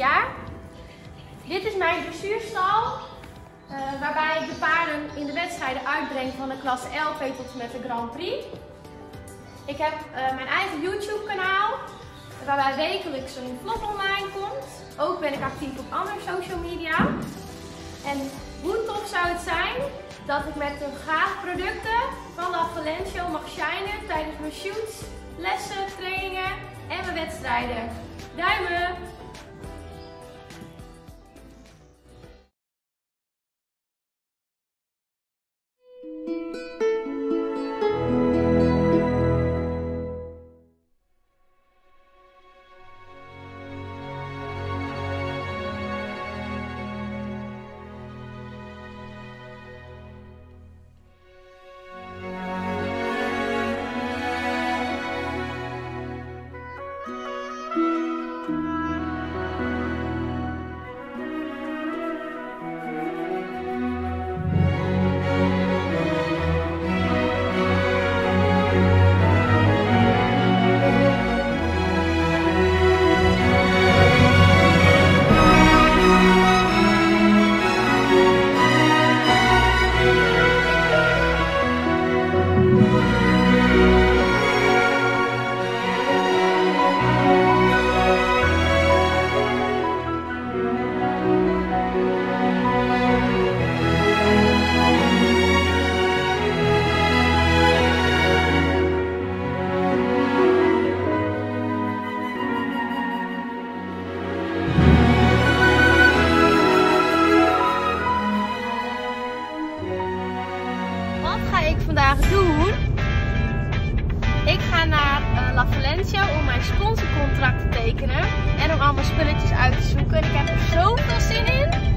23 jaar. Dit is mijn dressuurstal, uh, waarbij ik de paarden in de wedstrijden uitbreng van de klasse LP tot met de Grand Prix. Ik heb uh, mijn eigen YouTube kanaal, waarbij wekelijks een vlog online komt. Ook ben ik actief op andere social media. En hoe tof zou het zijn dat ik met de gaaf producten van La Valencio mag shinen tijdens mijn shoots, lessen, trainingen en mijn wedstrijden. Duimen! Sponsorcontract te tekenen en om allemaal spulletjes uit te zoeken. En ik heb er zoveel zin in.